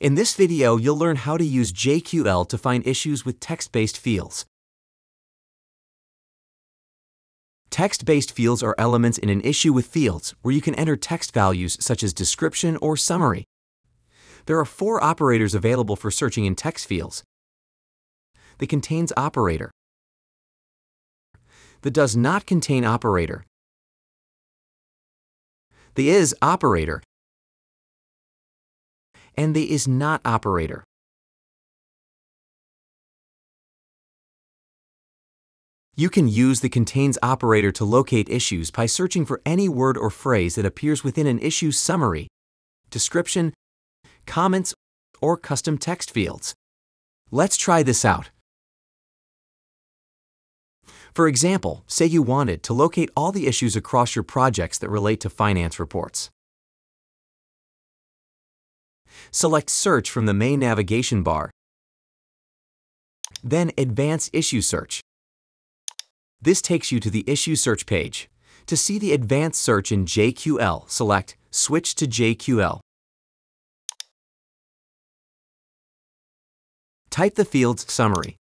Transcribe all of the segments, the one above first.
In this video, you'll learn how to use JQL to find issues with text-based fields. Text-based fields are elements in an issue with fields where you can enter text values such as description or summary. There are four operators available for searching in text fields. The contains operator. The does not contain operator. The is operator and the is not operator. You can use the contains operator to locate issues by searching for any word or phrase that appears within an issue summary, description, comments, or custom text fields. Let's try this out. For example, say you wanted to locate all the issues across your projects that relate to finance reports. Select Search from the main navigation bar. Then Advanced Issue Search. This takes you to the Issue Search page. To see the advanced search in JQL, select Switch to JQL. Type the field's summary.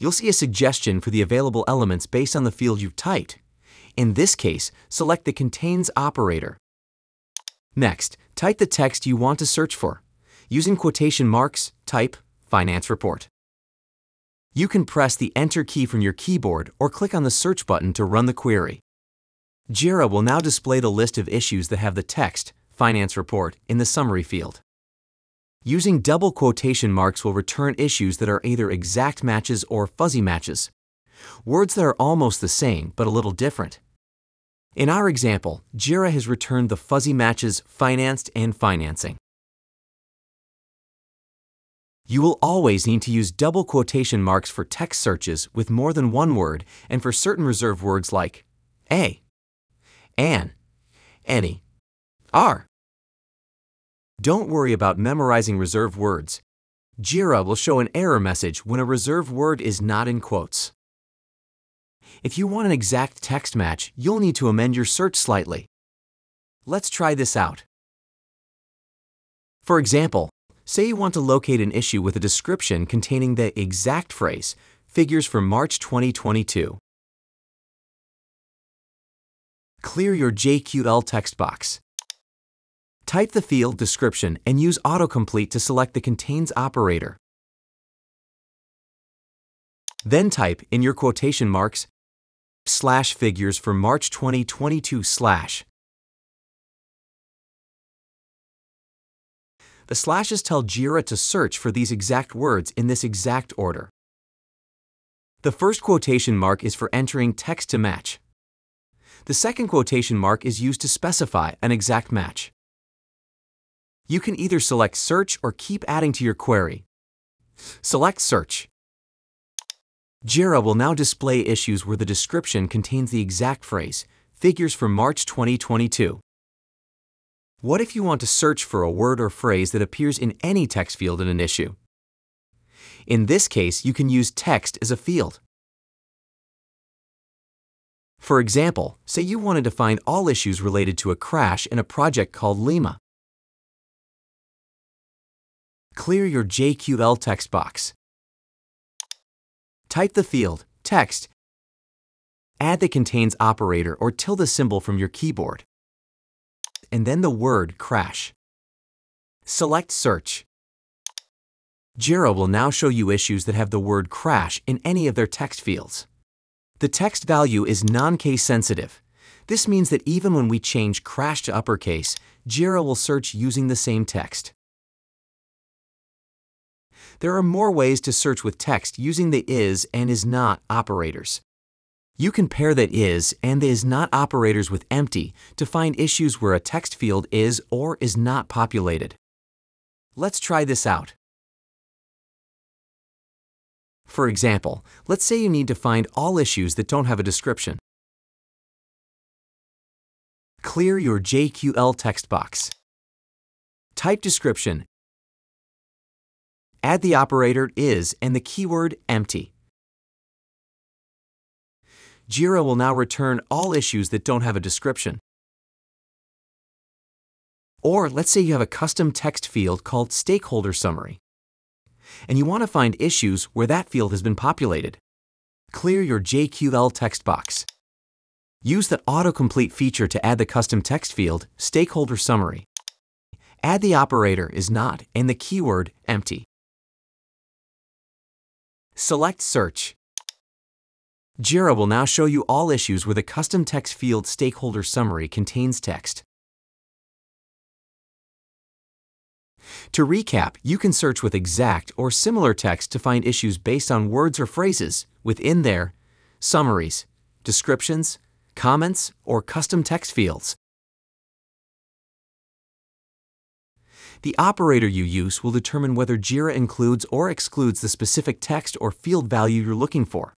You'll see a suggestion for the available elements based on the field you've typed. In this case, select the Contains operator. Next, type the text you want to search for. Using quotation marks, type Finance Report. You can press the Enter key from your keyboard or click on the Search button to run the query. JIRA will now display the list of issues that have the text Finance Report in the Summary field. Using double quotation marks will return issues that are either exact matches or fuzzy matches. Words that are almost the same but a little different. In our example, JIRA has returned the fuzzy matches financed and financing. You will always need to use double quotation marks for text searches with more than one word and for certain reserved words like a, an, any, are. Don't worry about memorizing reserved words. JIRA will show an error message when a reserved word is not in quotes. If you want an exact text match, you'll need to amend your search slightly. Let's try this out. For example, say you want to locate an issue with a description containing the exact phrase, figures for March 2022. Clear your JQL text box. Type the field description and use autocomplete to select the contains operator. Then type, in your quotation marks, slash figures for March 2022 slash. The slashes tell JIRA to search for these exact words in this exact order. The first quotation mark is for entering text to match. The second quotation mark is used to specify an exact match. You can either select Search or keep adding to your query. Select Search. JIRA will now display issues where the description contains the exact phrase, figures for March 2022. What if you want to search for a word or phrase that appears in any text field in an issue? In this case, you can use text as a field. For example, say you wanted to find all issues related to a crash in a project called Lima. Clear your JQL text box type the field text, add the contains operator or tilde symbol from your keyboard, and then the word crash. Select Search. JIRA will now show you issues that have the word crash in any of their text fields. The text value is non-case sensitive. This means that even when we change crash to uppercase, JIRA will search using the same text. There are more ways to search with text using the is and is not operators. You can pair that is and the is not operators with empty to find issues where a text field is or is not populated. Let's try this out. For example, let's say you need to find all issues that don't have a description. Clear your JQL text box. Type description add the operator is and the keyword empty. JIRA will now return all issues that don't have a description. Or let's say you have a custom text field called Stakeholder Summary, and you want to find issues where that field has been populated. Clear your JQL text box. Use the autocomplete feature to add the custom text field, Stakeholder Summary. Add the operator is not and the keyword empty. Select Search. JIRA will now show you all issues where the custom text field stakeholder summary contains text. To recap, you can search with exact or similar text to find issues based on words or phrases within their summaries, descriptions, comments, or custom text fields. The operator you use will determine whether JIRA includes or excludes the specific text or field value you're looking for.